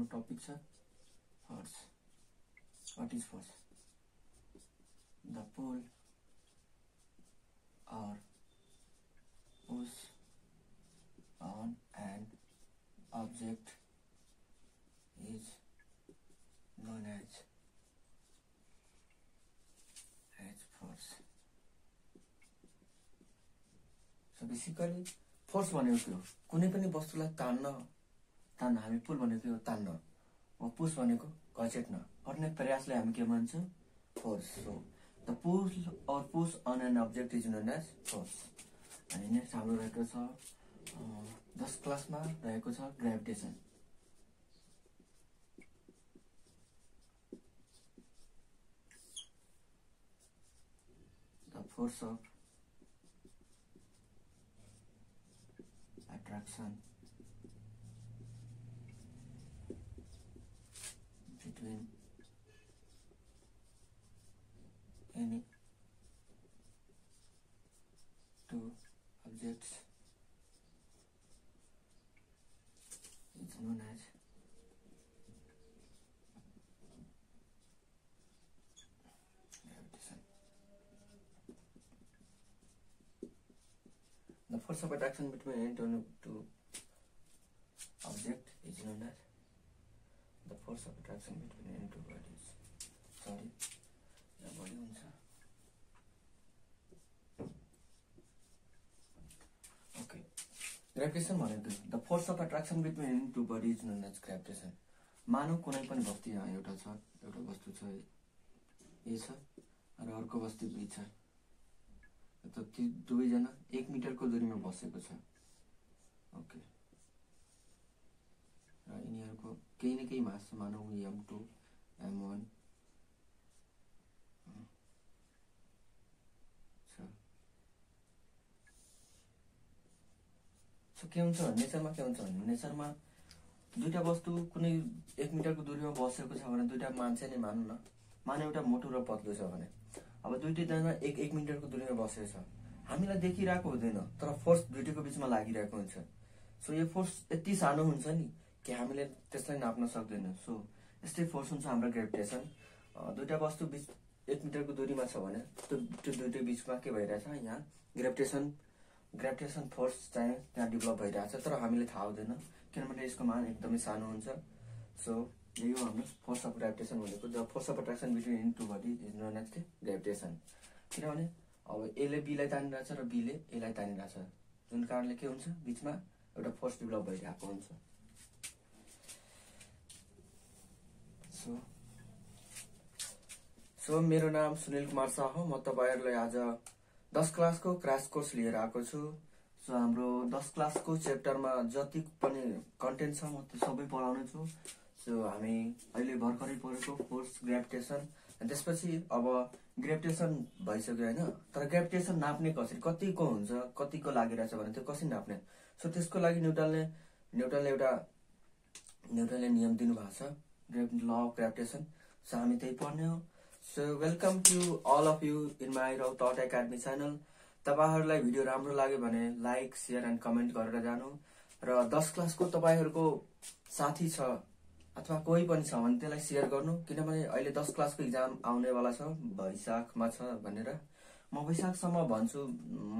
हाम्रो टपिक छ. Force what is force the pull or push on an object is known as as force. So basically force भनेको के हो? कुनै पनि वस्तुलाई तान्न तान्न हामी पुल भनेको हो तान्न वा पुस भनेको घचेट्न गर्ने प्रयासलाई हामी के भन्छौँ? Force so the pull or push on an object is known as force. अनि नेक्स्ट हाम्रो रहेको छ दस क्लासमा रहेको छ gravitation. Force of attraction between any two objects is known as. The force of attraction between any two object is known as force of attraction between any two bodies. Sorry. यहाँ बढी हुन्छ ओके ग्राभिटेसन भनेको the force of attraction between any two body is known as gravitation मानव कुनै पनि वस्तु यहाँ एउटा छ एउटा वस्तु छ ए छ र अर्को वस्तु बी छ त ती दुवैजना एक मिटरको दूरीमा बसेको छ ओके र यिनीहरूको केही न केही मास मानौ M two M one. So के हुन्छ भने नेचरमा के हुन्छ भने नेचरमा दुइटा वस्तु कुनै एक मिटरको दूरीमा बसेको छ भने दुइटा मान्छे नै मानौँ न। मानव एउटा मोटो र पत्लो छ भने। अब दुइटैजना एक एक मिटरको दूरीमा बसेको छ। हामीलाई देखिरहेको हुँदैन तर फोर्स दुइटैको बिचमा लागिरहेको हुन्छ। सो यो फोर्स यति सानो हुन्छ नि कि हामीले त्यसलाई नाप्न सक्दैनौँ। सो यस्तै फोर्स हुन्छ हाम्रो ग्रेभिटेसन दुइटा वस्तु बिच एक मिटरको दूरीमा छ भने त्यो त्यो दुइटै बिचमा के भइरहेछ यहाँ ग्रेभिटेसन ग्रेभिटेसन फोर्स चाहिँ त्यहाँ डेभलप भइरहेछ तर हामीले थाहा हुँदैन। किनभने यसको मान एकदमै सानो हुन्छ। सो हो हाम्रो फोर्स अफ ग्रेभिटेसन भनेको the force of attraction between two body is known as gravitation किनभने अब एले बीलाई तानिरहेछ र बीले एलाई तानिरहेछ। जुन कारणले के हुन्छ? बिचमा एउटा फोर्स डेभलप भइरहेको हुन्छ। सो सो मेरो नाम सुनिल कुमार शाह हो। म तपाईँहरूलाई आज दस क्लासको क्रास कोर्स लिएर आएको छु। सो हाम्रो दस क्लासको च्याप्टरमा जति पनि कन्टेन्ट छ म त्यो सबै पढाउने छु। सो हामी अहिले भर्खरै पढेको फोर्स ग्राभिटेसन त्यसपछि अब ग्राभिटेसन भइसक्यो होइन? तर ग्राभिटेसन नाप्ने कसरी? कतिको हुन्छ? कतिको लागिरहेछ भने त्यो कसरी नाप्ने? सो त्यसको लागि न्युटनले न्युटनले एउटा न्युटनले नियम दिनुभएको छ। ल अफ ग्राभिटेसन सो हामी त्यही पढ्ने हो so welcome to all of you in my Rau thought academy channel तपाईँहरूलाई भिडियो राम्रो लाग्यो भने लाइक सेयर एन्ड कमेन्ट गरेर जानु। र दस क्लासको तपाईँहरूको साथी छ अथवा कोही पनि छ भने त्यसलाई सेयर गर्नु। किनभने अहिले दस क्लासको इक्जाम आउनेवाला छ वैशाखमा छ भनेर। म वैशाखसम्म भन्छु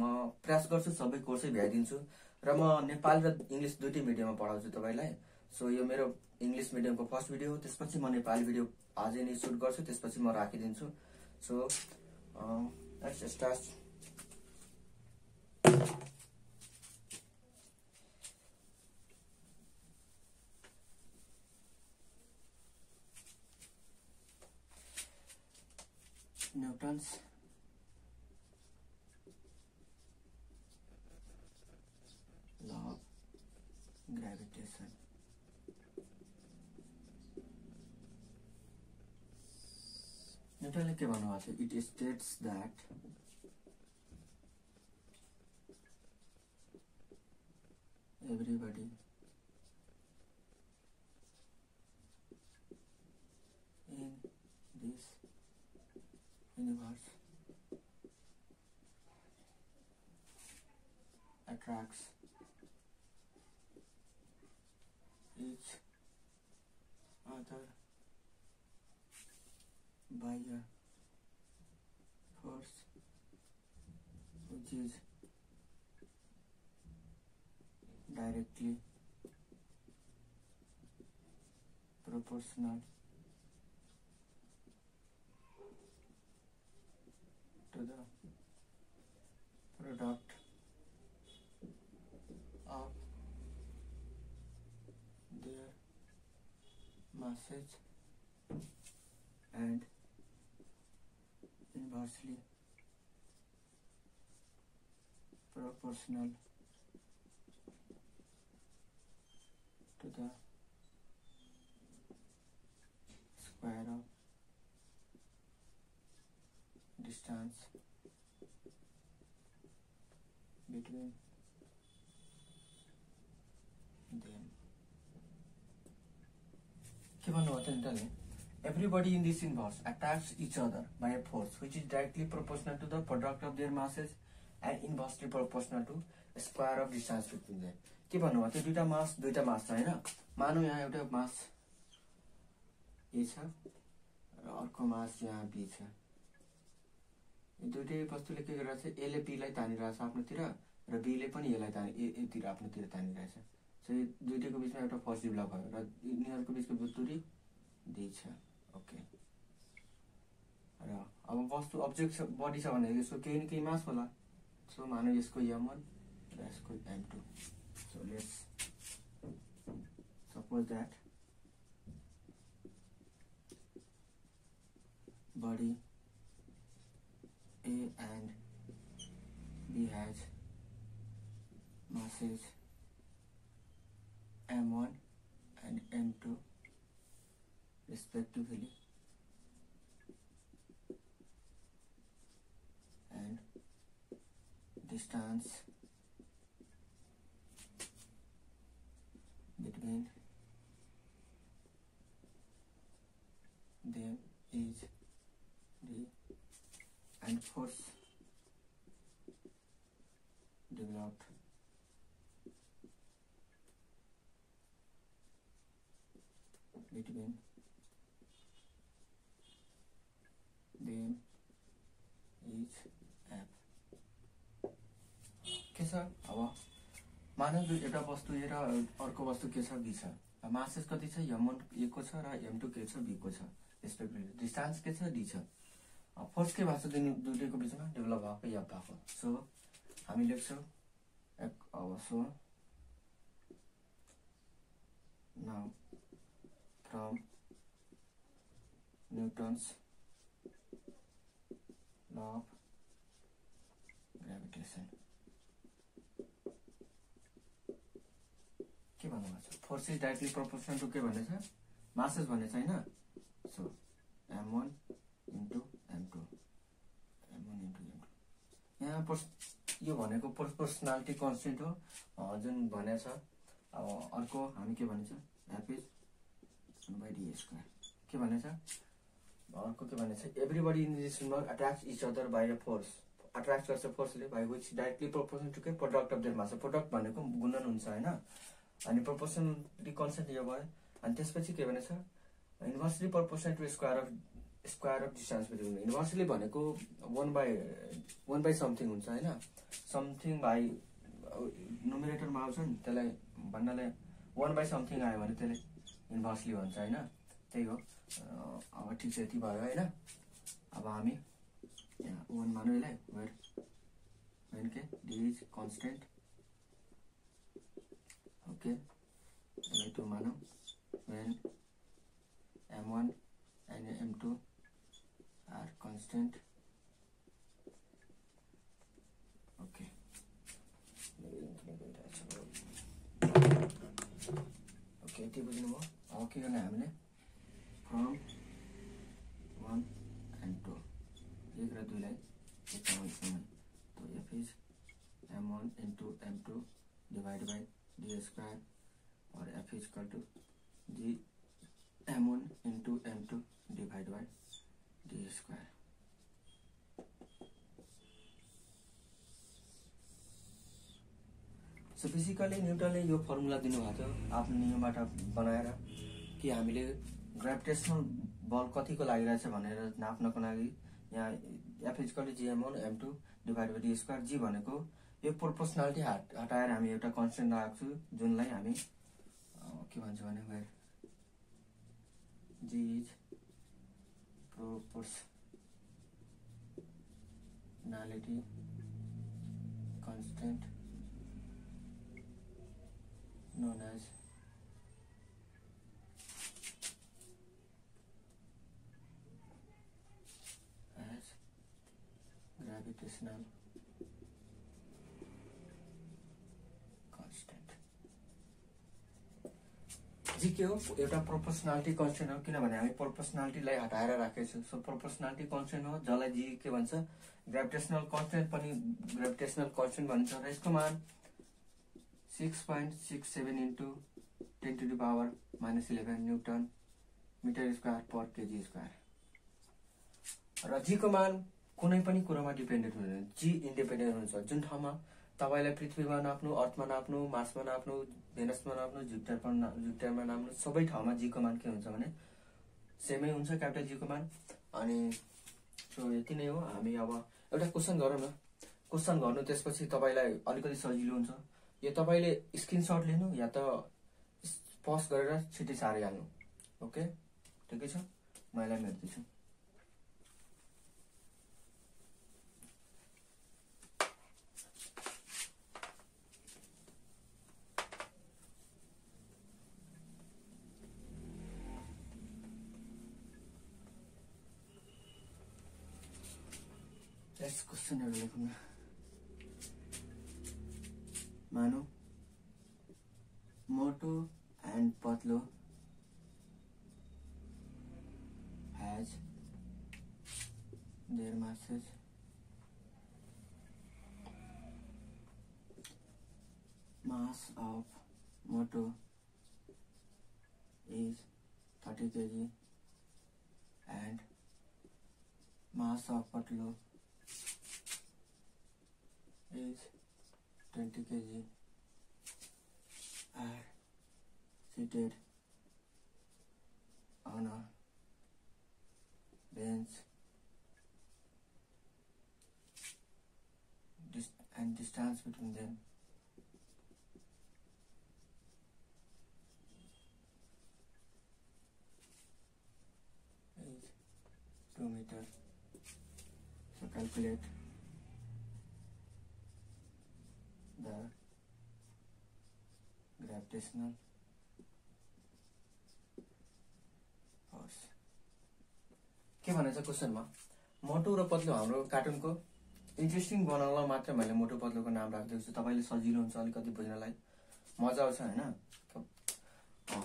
म प्रयास गर्छु सबै कोर्सै भ्याइदिन्छु। र म नेपाली र इङ्ग्लिस दुइटै मिडियममा पढाउँछु तपाईँलाई। सो यो मेरो इङ्ग्लिस मिडियमको फर्स्ट भिडियो त्यसपछि म नेपाली भिडियो आजै नै सुट गर्छु त्यसपछि म राखिदिन्छु so start Newton's law of. न्युटनले के भन्नुभएको थियो it by a force which is directly proportional to the product of their masses inversely proportional to the square of distance between them. Keep 기본 노트 일단은 Everybody in this inverse attacks each other by a force which is directly proportional to the product of their masses and inversely proportional to square of distance between them. के भन्नुभयो त्यो दुइटा मास दुइटा मास छ होइन मानौँ यहाँ एउटा मास ए छ र अर्को मास यहाँ बी छ यो दुइटै वस्तुले के गरिरहेको छ एले बीलाई तानिरहेको छ आफ्नोतिर र बीले पनि यसलाई तानि एतिर आफ्नोतिर तानिरहेछ सो यो दुइटैको बिचमा एउटा फोर्स डेभलप भयो र यिनीहरूको बिचको दूरी डी छ अब वस्तु अब्जेक्ट बडी यसको केही केही मास होला सो मानौँ यसको एम वान र यसको M two so let's suppose that body A and B has masses m1 and m2 respectively and distance between them is the and force developed. Between them is F. के छ? अब मानव दुई एउटा वस्तु ए र अर्को वस्तु के छ? बी छ। मासेस कति छ? एम वान छ र एम टू के छ? बी को छ। रेस्पेक्टिभली डिस्टान्स के छ? डी छ। फोर्स के भएको छ दुइटैको बिचमा? डेभलप भएको या भएको? सो हामी लेख्छौँ अब सो न्युटन्स। अफ ग्राभिटेसन के भन्नुभएको छ? Force is directly proportional to के भनेछ मासेस भनेछ होइन? So M one into M two M one into M two यहाँ पर्स यो भनेको प्रोपोर्सनालिटी कन्सटेन्ट हो। जुन भनेछ अब अर्को हामी के भनेछ F is by D square के भनेछ अर्को के भनेछ everybody in this attract each other by a force attract गर्छ फोर्सले by which directly proportion to के product of their mass product भनेको गुणन हुन्छ होइन? अनि प्रोपोर्सनली कन्सेन्ट यो भयो अनि त्यसपछि के भनेछ inversely proportion to square of square of distance between inversely भनेको one by one by something हुन्छ होइन? समथिङ बाई नोमिनेटरमा आउँछ नि त्यसलाई भन्नाले वान बाई समथिङ आयो भने त्यसले इन्भर्सली भन्छ होइन? त्यही हो। अब ठिक छ यति भयो अब हामी यहाँ वान मानौँ यसलाई वेयर वेन के D is constant okay two मानौँ when M one and M two are constant okay okay यति बुझ्नुभयो अब के फ्रम वान एन्ड टू एक र दुईलाई एकाउन्टसम्म तो F is M one into M two divide by D square और F is equal to G M one into M two divide by D square so basically न्युटनले यो formula दिनुभएको थियो आफ्नो नियमबाट बनाएर कि हामीले ग्राभिटेसनल बल कतिको लागिरहेछ भनेर नाप्नको लागि यहाँ F is equal GM one M two divide by D square G भनेको यो प्रोपोर्सनालिटी हट हटाएर हामी एउटा कन्सटेन्ट लगाएको छु जुनलाई हामी के भन्छ भने where G is proportionality constant known as gravitational G के हो एउटा प्रोपोर्सनालिटी कन्सटेन्ट हो किनभने हामी प्रोपोर्सनालिटीलाई हटाएर राखेको सो प्रोपोर्सनालिटी कन्सटेन्ट हो जसलाई जी के भन्छ। ग्राभिटेसनल कन्सटेन्ट पनि ग्राभिटेसनल कन्सटेन्ट भन्छ र यसको मान six point six seven into ten to the power minus eleven newton metre square per KG square र जीको मान कुनै पनि कुरोमा डिपेन्डेन्ट हुँदैन। जी इन्डिपेन्डेन्ट हुन्छ। जुन ठाउँमा तपाईँलाई पृथ्वीमा नाप्नु अर्थमा नाप्नु मार्समा नाप्नु भेनसमा नाप्नु जुपिटरमा ना जुपिटरमा नाप्नु सबै ठाउँमा जीको मान के हुन्छ भने सेमै हुन्छ क्यापिटल जीको मान। अनि सो यति नै हो। हामी अब एउटा क्वेसन गरौँ न। क्वेसन गर्नु त्यसपछि तपाईँलाई अलिकति सजिलो हुन्छ। यो तपाईँले स्क्रिनसट लिनु या त पज गरेर छिट्टै सारिहाल्नु। ओके ठिकै छ? म यसलाई मेट्दैछु यस क्वेसनहरू लेखौँ न मानौ मोटो एन्ड पतलो has their masses mass of moto is 30 kg and mass of patlo is 20 kg are seated. On a bench and distance between them. Is 2 meter. So calculate the gravitational के भनेको छ क्वेसनमा मोटो र पतलो हाम्रो कार्टुनको इन्ट्रेस्टिङ बनाउनलाई मात्रै मैले मोटो पतलोको नाम राखिदिएको छु तपाईँले सजिलो हुन्छ अलिकति बुझ्नलाई। मजा आउँछ होइन?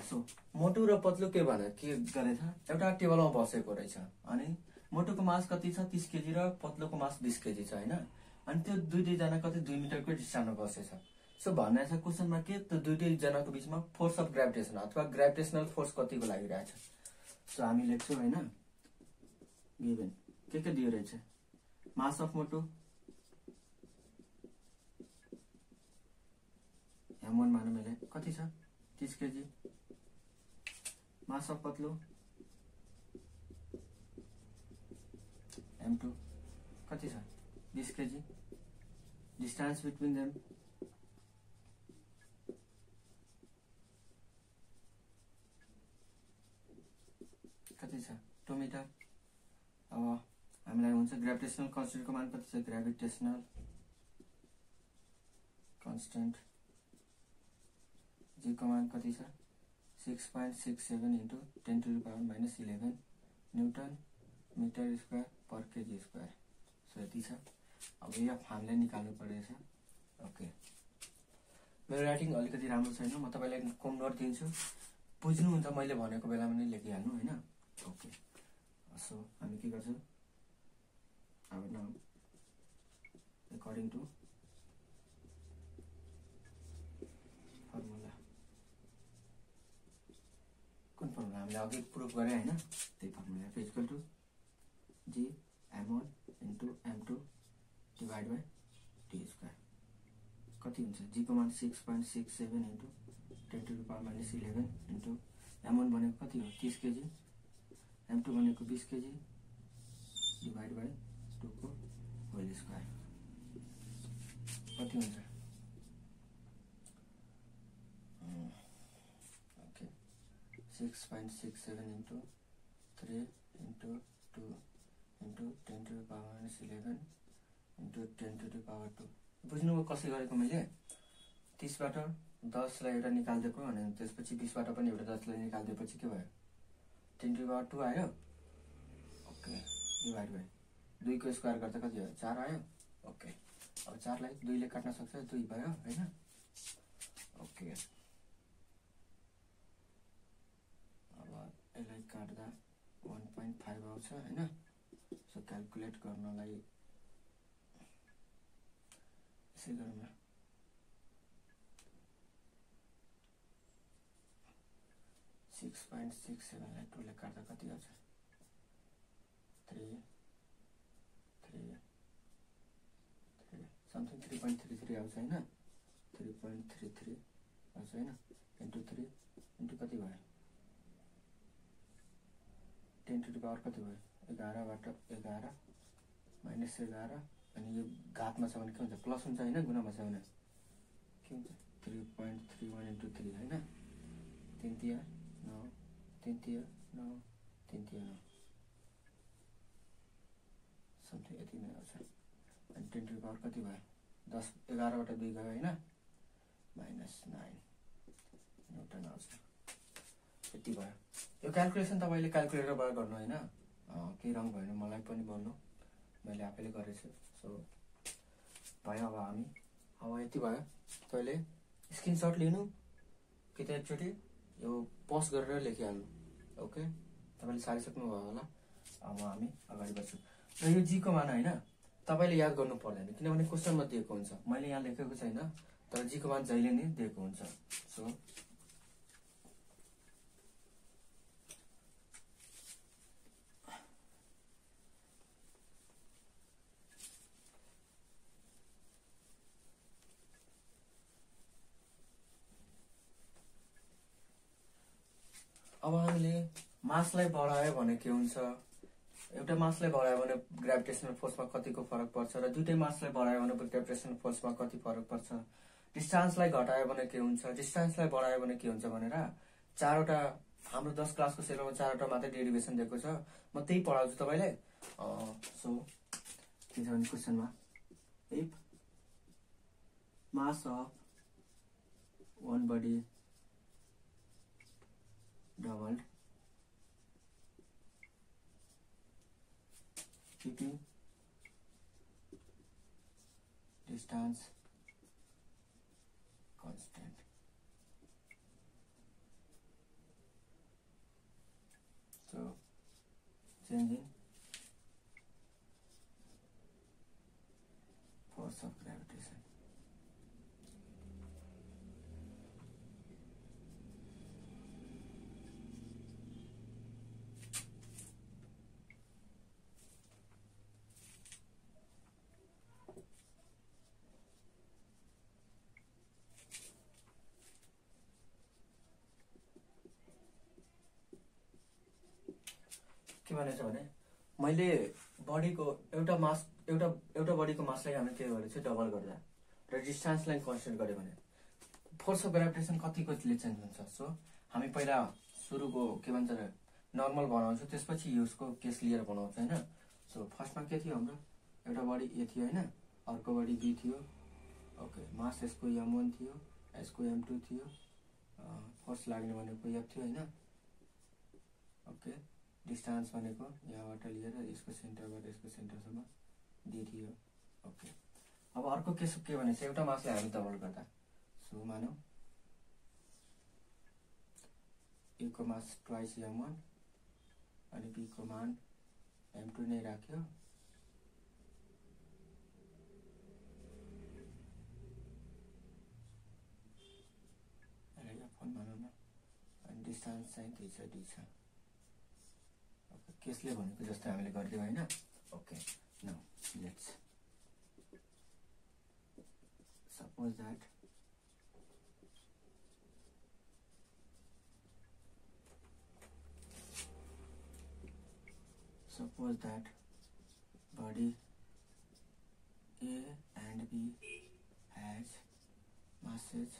सो मोटो र पतलो के भने के गरेछ? एउटा टेबलमा बसेको रहेछ। अनि मोटोको मास कति छ? तिस केजी र पतलोको मास बिस केजी छ होइन? अनि त्यो दुई दुईजना कति दुई मिटरको डिस्टान्समा बसेछ। सो भन्ने छ क्वेसनमा के त्यो दुइटैजनाको बिचमा फोर्स अफ ग्राभिटेसन अथवा ग्राभिटेसनल फोर्स कतिको लागिरहेछ। सो हामी लेख्छौँ होइन। गिभन के के दियो रहेछ? मास अफ मोटो। एम वान मानौँ मैले। कति छ? तिस KG. Mass of पतलो। M two. कति छ? बिस केजी। डिस्टेन्स बिट्विन देम कति छ? टु मिटर अब हामीलाई हुन्छ ग्राभिटेसनल कन्सटेन्टको मान कति छ? ग्राभिटेसनल कन्सटेन्ट जीको मान कति छ? Six point six seven into ten to power minus eleven newton metre square per KG square so यति छ। अब यो हामीले निकाल्नु परेछ ओके मेरो राइटिङ अलिकति राम्रो छैन। म तपाईँलाई कम नोट दिन्छु। बुझ्नुहुन्छ मैले भनेको बेलामा नै लेखिहाल्नु होइन? ओके सो हामी के गर्छौँ? अब नाउ एकर्डिङ टु फर्मुला कुन फर्मुला हामीले अघि प्रुभ गरे होइन? त्यही formula equal to G M one into M two divide by T square. कति हुन्छ? जीको मान six point six seven into ten to power minus eleven into M one भनेको कति हो? तिस केजी। एम टू भनेको बिस केजी डिभाइड बाई टूको होल स्क्वायर। कति हुन्छ? Okay. Six point six seven into three into two into ten to power minus eleven into ten to power two बुझ्नुभयो कसै गरेको मैले तिसबाट दसलाई एउटा निकालिदिएको अनि त्यसपछि बिसबाट पनि एउटा दसलाई निकालिदिएपछि के भयो टेन टु पावर टू आयो ओके डिभाइड बाई दुईको स्क्वायर गर्दा कति भयो चार आयो ओके अब चारलाई दुईले काट्न सक्छ दुई भयो होइन ओके अब यसलाई काट्दा वान पोइन्ट फाइभ आउँछ होइन सो क्यालकुलेट गर्नलाई गरौँ न सिक्स पोइन्ट सिक्स सेभेनलाई टूले काट्दा कति आउँछ three three three something three point three three आउँछ होइन थ्री पोइन्ट थ्री थ्री आउँछ होइन इन्टु थ्री इन्टु कति भयो टेन टु पावर कति भयो एघारबाट एघार माइनस एघार अनि यो घातमा छ भने के हुन्छ? प्लस हुन्छ होइन गुणामा छ भने? के हुन्छ? Three point three one into three होइन? तिन तिया नौ तिन तिया नौ तिन नौ। समथिङ यति नै आउँछ। अनि टेन पावर कति भयो? दस एघारबाट दुई गयो होइन? माइनस नाइन न्युटन आउँछ। यति भयो। यो क्यालकुलेसन तपाईँले क्यालकुलेटरबाट गर्नु होइन? केही रङ भयो मलाई पनि भन्नु। मैले आफैले गरेछु। सो भयो अब हामी। अब यति भयो। तपाईँले स्क्रिनसट लिनु कि त एकचोटि यो पोस्ट गरेर लेखिहाल्नु ओके तपाईँले सारिसक्नुभयो होला। अब हामी अगाडि बढ्छौँ। र यो जीको मान होइन तपाईँले याद गर्नु पर्दैन किनभने क्वेसनमा दिएको हुन्छ। मैले यहाँ लेखेको छैन तर जीको मान जहिले नै दिएको हुन्छ। सो अब हामीले मासलाई बढायो भने के हुन्छ? एउटा मासलाई बढायो भने ग्राभिटेसनल फोर्समा कतिको फरक पर्छ र दुइटै मासलाई बढायो भने ग्राभिटेसनल फोर्समा कति फरक पर्छ? डिस्टान्सलाई घटायो भने के हुन्छ? डिस्टान्सलाई बढायो भने के हुन्छ भनेर चारवटा हाम्रो दस क्लासको सिलेबसमा चारवटा मात्रै डेरिभेसन दिएको छ। म त्यही पढाउँछु तपाईँलाई। सो के छ भने क्वेसनमा। If mass of one body doubled keeping distance. Constant. So changing के भनेको छ भने मैले बडीको एउटा मास एउटा एउटा बडीको मासलाई हामी के गरेको छु डबल गर्दा। र डिस्टान्सलाई कन्सिडर गऱ्यो भने। फोर्स अफ ग्राभिटेसन कतिकोले चेन्ज हुन्छ? सो हामी पहिला सुरुको के भन्छ नर्मल बनाउँछौँ त्यसपछि युजको केस लिएर बनाउँछ होइन? सो फर्स्टमा के थियो हाम्रो? एउटा बडी ए थियो होइन? अर्को बडी बी थियो। ओके मास यसको एम वान थियो यसको एम टू थियो। फोर्स लाग्ने भनेको एफ थियो होइन? ओके डिस्टान्स भनेको यहाँबाट लिएर यसको सेन्टरबाट यसको सेन्टरसम्म थियो ओके अब अर्को के के भने चाहिँ एउटा मासलाई हामी डबल गर्दा। सो मानौ। एको मास ट्वाइस एम वान अनि बीको मान एम टू नै राख्यो। फोन भनौँ न। अनि डिस्टान्स चाहिँ दुई छ दुई छ। केसले भनेको जस्तो हामीले गरिदियो होइन? ओके न let's suppose that suppose that body A and B has masses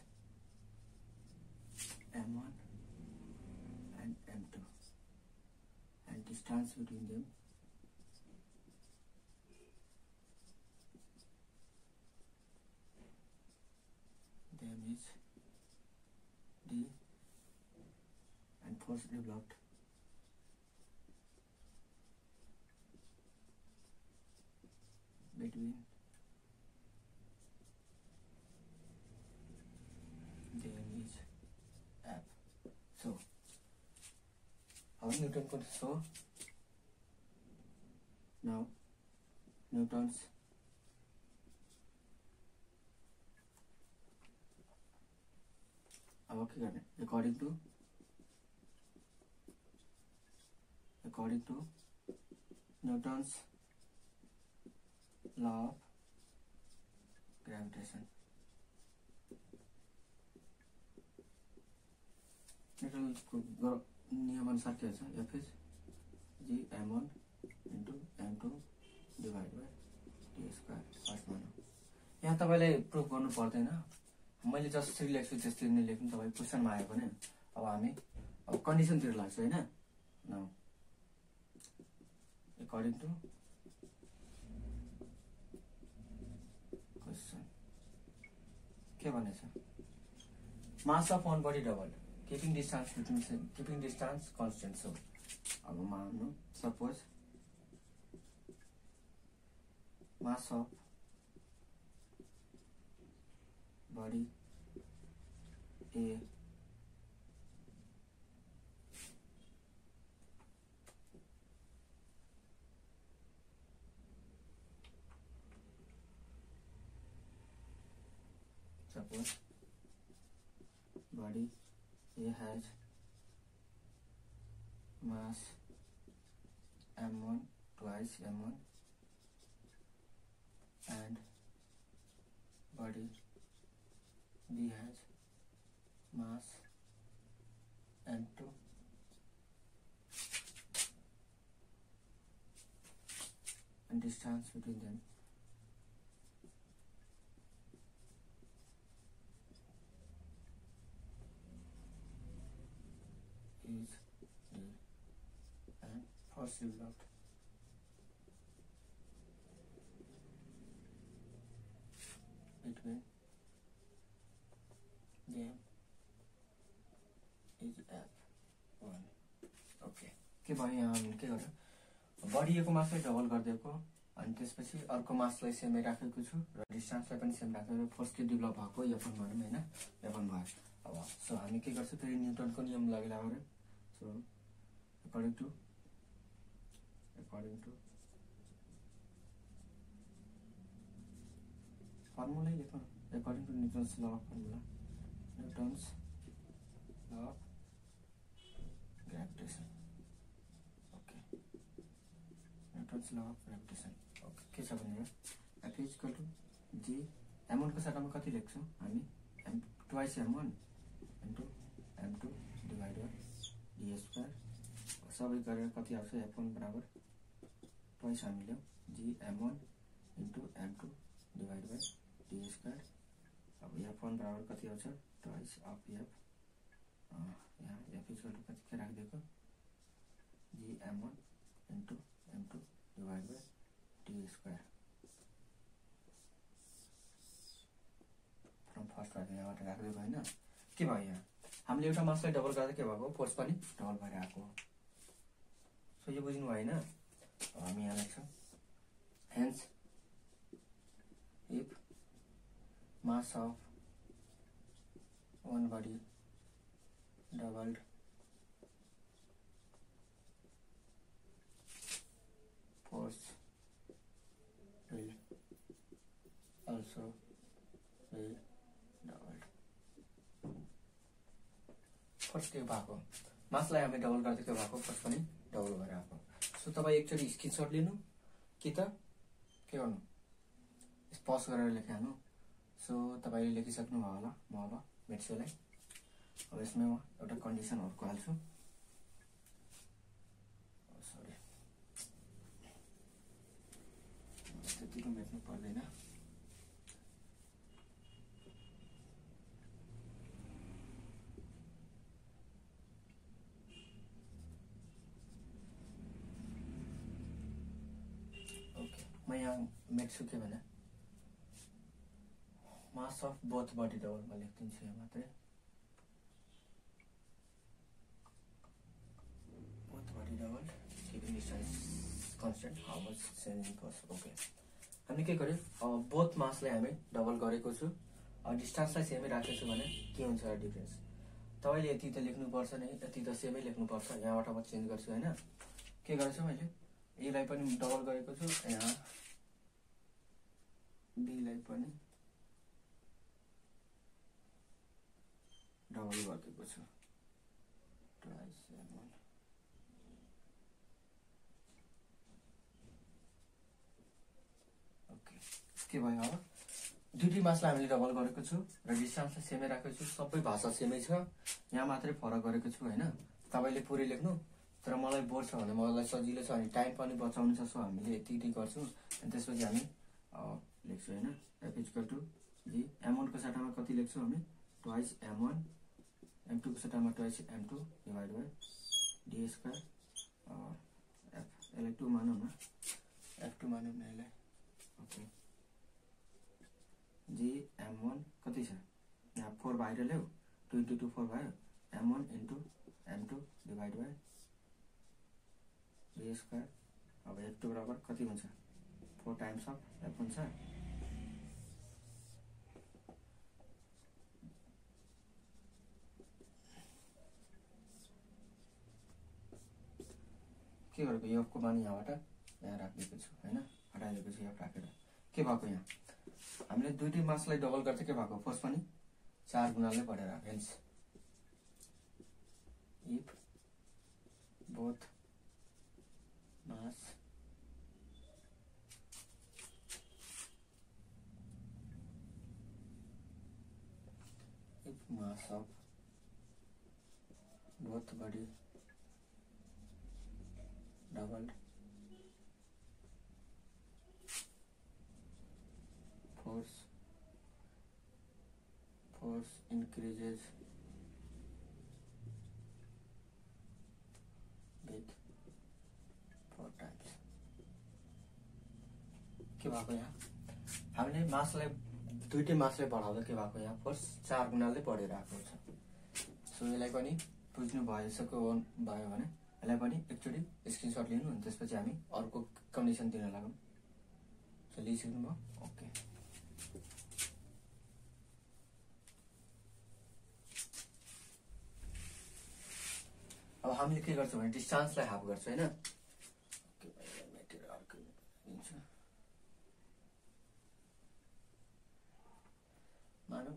M1 distance between them them is d and force developed between them is F. So, how Newton could so now Newton's अब के गर्ने according to according to Newton's law of gravitation न्युटनको ग- नियमअनुसार के हुन्छ F is G M one into M divide by T square first मानौँ यहाँ तपाईँले प्रुभ गर्नु पर्दैन। मैले जसरी लेख्छु त्यसरी नै लेख्नु तपाईँ क्वेसनमा आयो भने अब हामी अब कन्डिसनतिर लाग्छ होइन? एकर्डिङ टु क्वेसन के भनेछ mass of one body double keeping distance between keeping distance constant so अब मान्नु suppose mass of body. A. Suppose body. A has. Mass. M1 twice m1 and body B has mass m2 and distance between them. Is D and first developed के भयो यहाँ के गर्यो बढिएको मासलाई double गरिदिएको। अनि त्यसपछि अर्को मासलाई सेमै राखेको छु र डिस्टान्सलाई पनि सेम राखेको फोर्स के डेभलप भएको एफन भनौँ होइन? एफन भयो। अब सो हामी के गर्छौँ? फेरि न्युटनको नियम लागेर आएर so according to according to फर्मुलै लेखौँ according to Newton's law of formula Newton's law Newton's law of gravitation के एमोनको सट्टामा कति लेख्छौँ हामी M twice M one into M two divide by D square सबै गरेर कति एफ़ वान बराबर ट्वाइस हामीले G M one into M two divide by D square अब एफ़ वान बराबर कति ट्वाइस अफ एफ़ यहाँ एफ़ इजकल टु कति के राखिदिएको G M one into M two divide by D square from first भएर यहाँबाट राखिदिएको होइन। के भयो यहाँ? हामीले एउटा मासलाई डबल गर्दा के भएको? फोर्स पनि डबल भएर आएको हो। सो यो बुझ्नु भएन। हामी यहाँ लेख्छौँ hence if mass of one body doubled त्यो भएको मासलाई हामी डबल गर्दा त्यो भएको फर्स्ट पनि डबल भएर आएको सो तपाईँ एकचोटि स्क्रिनसट लिनु। कि त? के गर्नु? पस गरेर लेखानु सो तपाईँले लेखिसक्नुभयो होला म अब मेट्सोलाई अब यसमै म एउटा कन्डिसनहरूको हाल्छु। oh, सरी त्यतिको मेट्नु पर्दैन। मेट्छु के भने मास अफ बोथ बडी डबलमा लेखिदिन्छु यहाँ मात्रै। Both body double constant much change cost okay हामीले के गर्यो? बोथ मासलाई हामी डबल गरेको छु। डिस्टेन्सलाई सेमै राखेको छु भने के हुन्छ र डिफ्रेन्स तपाईँले यति त लेख्नुपर्छ नै यति त सेमै लेख्नुपर्छ। यहाँबाट म चेन्ज गर्छु होइन? के गर्छु मैले? एलाई पनि डबल गरेको छु। यहाँ बीलाई पनि डबल गरिदिएको छु। ओके के भयो अब? दुइटै मासलाई हामीले डबल गरेको छु र डिस्टेन्सलाई सेमै राखेको छु। सबै भाषा सेमै छ। यहाँ मात्रै फरक गरेको छु होइन? तपाईँले पुरै लेख्नु तर मलाई बोर छ भने मलाई सजिलो छ अनि टाइम पनि बचाउनु छ सो हामीले यति गर्छौँ। अनि त्यसपछि हामी लेख्छौँ होइन? F equal to G M वानको सट्टामा कति लेख्छौँ हामी? ट्वाइस एम वान एम टूको सट्टामा twice M two divide by D F यसलाई टू मानौँ न? एफ टू मानौँ न यसलाई? ओके जी एम वान कति छ? यहाँ फोर बाहिर ल्याऊ टू इन्टु टू फोर भयो। M one into M two divide by D square अब एफ टू बराबर कति हुन्छ? फोर टाइम्स अफ एफ हुन्छ। के गरेको एफको मान यहाँबाट यहाँ राखिदिएको छु होइन? हटाइदिएको छु एफ राखेर के भएको यहाँ? हामीले दुइटै मासलाई डबल गर्छ के भएको? फर्स्ट पनि चार गुणाले बढेर hence if both mass if mass of both body doubled force. Force increases. With four times के भएको यहाँ हामीले मासलाई दुइटै मासले बढाउँदा के भएको यहाँ फर्स्ट चार गुणाले बढेर आएको छ सो यसलाई पनि बुझ्नु भइसक्यो हो- भयो भने यसलाई पनि एकचोटि स्क्रिनसट लिनु अनि त्यसपछि हामी अर्को कन्डिसन दिन लागौँ। सो लिइसक्नु भयो? ओके अब हामीले के गर्छौँ भने डिस्टान्सलाई हाफ गर्छौँ होइन? मानौ?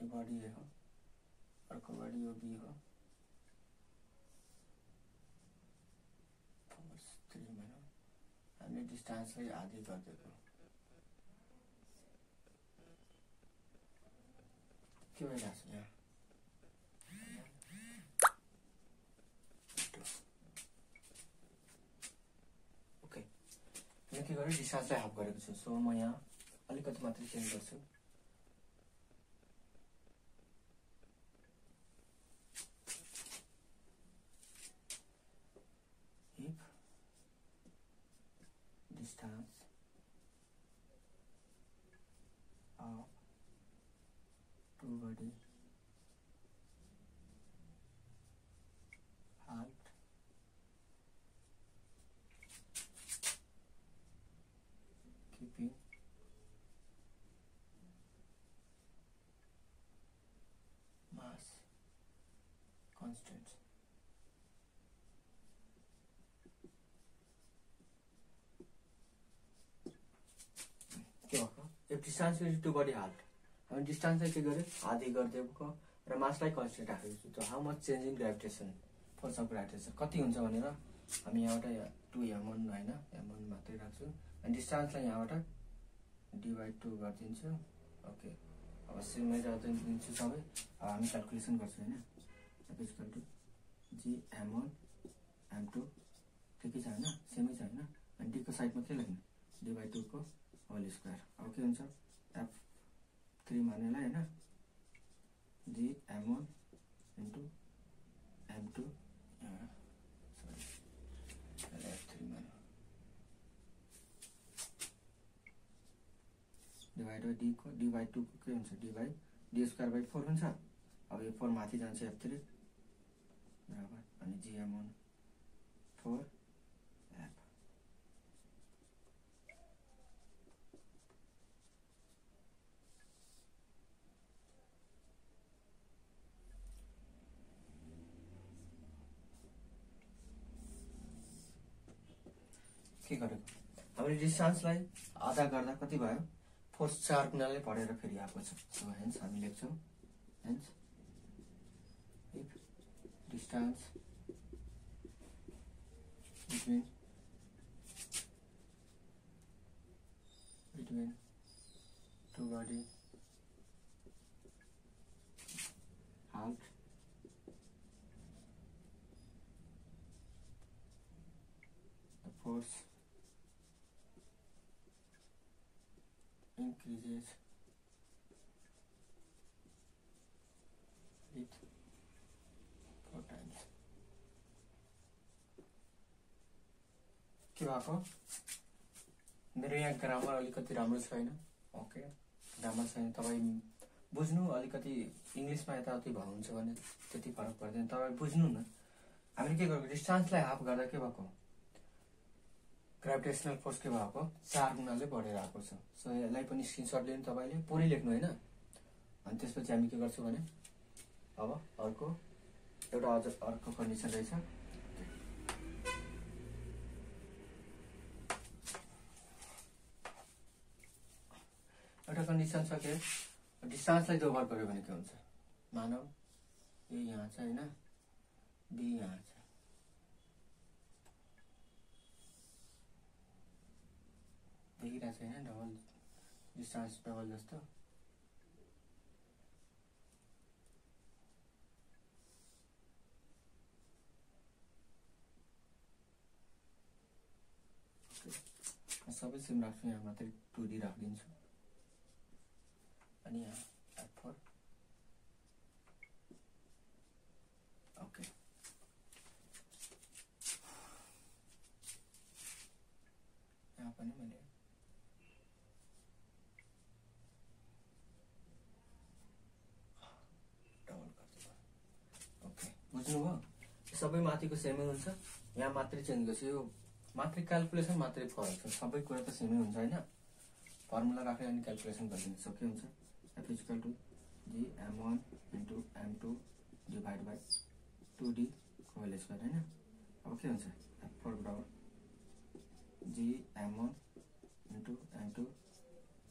ए हो। अर्को बडी यो बी हो। फोर्स थ्री भनौँ हामीले डिस्टेन्सलाई आधी गरिदिएको के भइरहेको छ यहाँ? ओके के गरेँ? डिस्टेन्सलाई हाफ गरेको छु। सो म यहाँ अलिकति मात्रै चेन्ज गर्छु if distance of two body halved keeping mass भएको? If distance is to body halved हामी डिस्टेन्सलाई के गर्यो? आधी गरिदिएको र मासलाई कन्सटेन्ट राखेको छु। How much change in gravitation force of gravitation कति हुन्छ भनेर हामी यहाँबाट टु एम वान होइन एम मात्रै राख्छु। अनि डिस्टेन्सलाई यहाँबाट डिभाइड टू गरिदिन्छु। ओके अब सेमै गरिदिन्छु सबै। हामी क्यालकुलेसन गर्छौँ होइन? एम वान एम टू ठिकै छ होइन सेमै छ होइन अनि डीको साइडमा के लेख्नु डी बाई टूको होल स्क्वायर अब के एफ़ थ्री मानेलाई होइन G M one into M two sorry F three मान्यो डिभाइड बाई डी बाई टूको के D by D square by four हुन्छ अब फोर माथि जान्छ एफ़ थ्री अनि G M one four F के गरेको हामीले डिस्टान्सलाई आधा गर्दा कति भयो? फोर्स चार गुणाले बढेर फेरि आएको छ। सो हेन्स हामी लेख्छौँ। Hence if distance Between two body, out. The force increases. के भएको मेरो यहाँ ग्रामर अलिकति राम्रो छैन ओके ग्रामर छैन तपाईँ बुझ्नु अलिकति इङ्ग्लिसमा यताउति भयो हुन्छ भने त्यति फरक पर्दैन तपाईँ बुझ्नु न हामीले के गरेको डिस्टान्सलाई हाफ गर्दा के भएको ग्राभिटेसनल फोर्स के भएको चार गुणाले बढेर आएको छ सो यसलाई पनि स्क्रिनसट लिनु तपाईँले पुरै लेख्नु होइन अनि त्यसपछि हामी के गर्छौँ भने अब अर्को एउटा अझ अर्को कन्डिसन रहेछ एउटा कन्डिसन छ के? डिस्टान्सलाई दोबर गऱ्यो भने के हुन्छ? मानव ए यहाँ छ होइन? बी यहाँ छ। देखिरहेको छ होइन? डबल डिस्टान्स डबल जस्तो. सबै सेम राख्छु यहाँ मात्रै टु डी राखिदिन्छु। अनि यहाँ एफ ओके यहाँ पनि ओके सबै माथिको सेमै हुन्छ यहाँ मात्रै चेन्ज गर्छु यो मात्रै क्यालकुलेसन मात्रै फरक छ सबै कुरा त सेमै हुन्छ होइन फर्मुला राखेर अनि क्यालकुलेसन गरिदिनु सक्यो हुन्छ F is equal to G M one into M two divide by two D whole square होइन अब के हुन्छ एफ़ फोर बराबर G M one into M two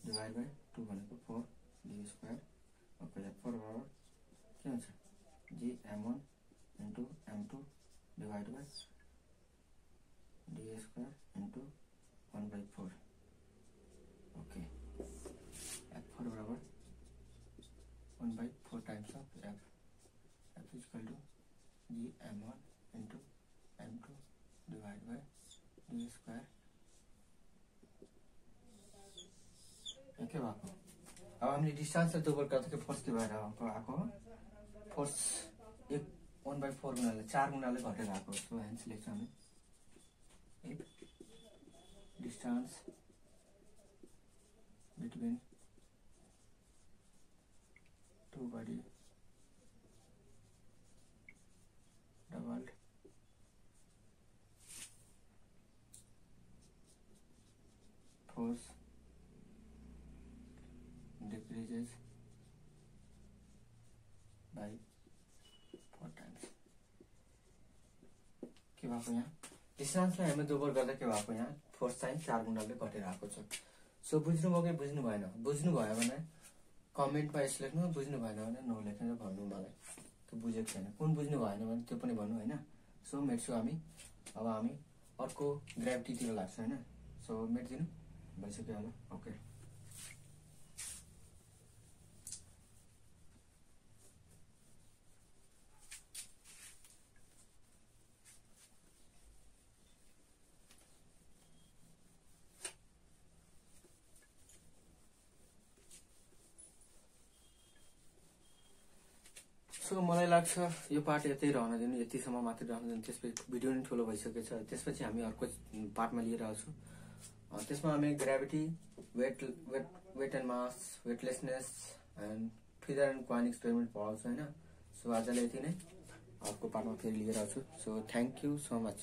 divide by two भनेको four D square okay F four बराबर के हुन्छ G M one into M two divide by D square into one by four 1 by 4 times of f. f is equal to g m1 into m2 divided by d square okay बाको अब हामीले distance र दोबर गर्दाखेरि force के भएर आएको आएको force एक वन बाई फोर गुणाले चार गुणाले घटे आएको सो हेन्स लेख्छ हामी एक distance between two body doubled force decreases by four times के भएको यहाँ? डिस्टेन्सलाई हामी दोबर गर्दा के भएको यहाँ? फोर्स चाहिँ चार गुणाले घटेर आएको छ। सो बुझ्नुभयो कि बुझ्नु भएन बुझ्नुभयो भने कमेन्टमा यस लेख्नु बुझ्नु भएन भने नलेखेर भन्नु मलाई। त्यो बुझेको छैन। कुन बुझ्नु भएन भने त्यो पनि भन्नु होइन। सो मेट्छु हामी अब हामी अर्को ग्राभिटीतिर लाग्छ होइन। सो मेटिदिनु भइसक्यो होला। ओके सो मलाई लाग्छ। यो पार्ट यतै रहन दिनु यतिसम्म मात्रै रहन दिनु। त्यसपछि भिडियो नि ठुलो छ त्यसपछि हामी अर्को पार्टमा लिएर आउँछौँ। त्यसमा हामी gravity weight weight weight and mass weightlessness and feather and coin experiment पढाउँछु होइन? सो आजलाई यति नै। अर्को पार्टमा फेरि लिएर आउँछु। So thank you so much